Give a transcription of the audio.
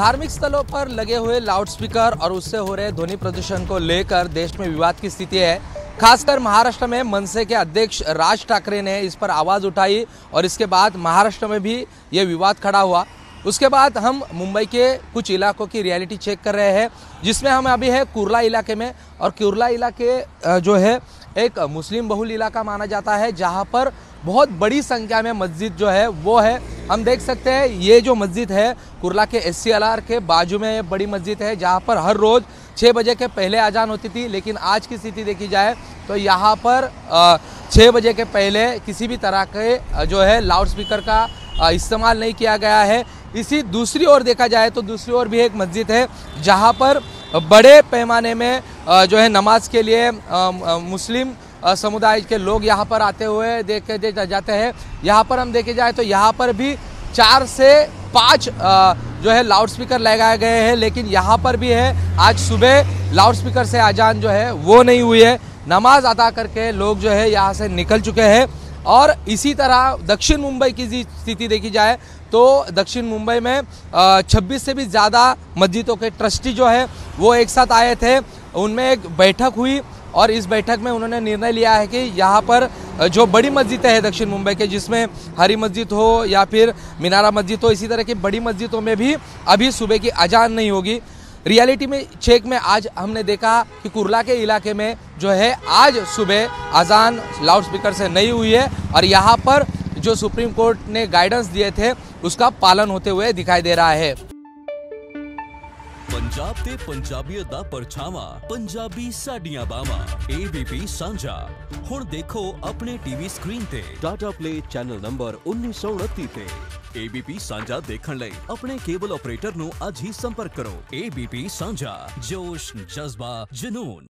धार्मिक स्थलों पर लगे हुए लाउडस्पीकर और उससे हो रहे ध्वनि प्रदूषण को लेकर देश में विवाद की स्थिति है। खासकर महाराष्ट्र में मनसे के अध्यक्ष राज ठाकरे ने इस पर आवाज़ उठाई और इसके बाद महाराष्ट्र में भी ये विवाद खड़ा हुआ। उसके बाद हम मुंबई के कुछ इलाकों की रियलिटी चेक कर रहे हैं, जिसमें हम अभी है कुरला इलाके में और कुरला इलाके जो है, एक मुस्लिम बहुल इलाका माना जाता है, जहाँ पर बहुत बड़ी संख्या में मस्जिद जो है, वो है हम देख सकते हैं, ये जो मस्जिद है, कुरला के एस के बाजू में बड़ी मस्जिद है, जहाँ पर हर रोज़ छः बजे के पहले अजान होती थी, लेकिन आज की स्थिति देखी जाए तो यहाँ पर छः बजे के पहले किसी भी तरह के जो है लाउड स्पीकर का इस्तेमाल नहीं किया गया है। इसी दूसरी ओर देखा जाए तो दूसरी ओर भी एक मस्जिद है, जहाँ पर बड़े पैमाने में जो है, नमाज़ के लिए मुस्लिम समुदाय के लोग यहाँ पर आते हुए देखे जाते हैं। यहाँ पर हम देखे जाए तो यहाँ पर भी चार से पाँच जो है लाउड स्पीकर लगाए गए हैं, लेकिन यहाँ पर भी है। आज सुबह लाउड स्पीकर से आजान जो है वो नहीं हुई है। नमाज़ अदा करके लोग जो है यहाँ से निकल चुके हैं। और इसी तरह दक्षिण मुंबई की स्थिति देखी जाए तो दक्षिण मुंबई में 26 से भी ज़्यादा मस्जिदों के ट्रस्टी जो है वो एक साथ आए थे। उनमें एक बैठक हुई। और इस बैठक में उन्होंने निर्णय लिया है कि यहाँ पर जो बड़ी मस्जिदें हैं दक्षिण मुंबई के, जिसमें हरी मस्जिद हो या फिर मीनारा मस्जिद हो, इसी तरह की बड़ी मस्जिदों में भी अभी सुबह की अजान नहीं होगी। रियलिटी में चेक में आज हमने देखा कि कुरला के इलाके में जो है, आज सुबह अजान लाउडस्पीकर से नहीं हुई है और यहाँ पर जो सुप्रीम कोर्ट ने गाइडेंस दिए थे, उसका पालन होते हुए दिखाई दे रहा है। ਪੰਜਾਬ ਤੇ ਪੰਜਾਬੀਅਤ ਦਾ ਪਰਛਾਵਾਂ ਪੰਜਾਬੀ ਸਾਡੀਆਂ ਬਾਵਾਂ ABP ਸਾਂਝਾ ਹੁਣ ਦੇਖੋ ਆਪਣੇ ਟੀਵੀ ਸਕਰੀਨ ਤੇ ਟਾਟਾ ਪਲੇ ਚੈਨਲ ਨੰਬਰ 1929 ਤੇ ABP ਸਾਂਝਾ ਦੇਖਣ ਲਈ ਆਪਣੇ ਕੇਬਲ ਆਪਰੇਟਰ ਨੂੰ ਅੱਜ ਹੀ ਸੰਪਰਕ ਕਰੋ ABP ਸਾਂਝਾ ਜੋਸ਼ ਜਜ਼ਬਾ ਜਨੂਨ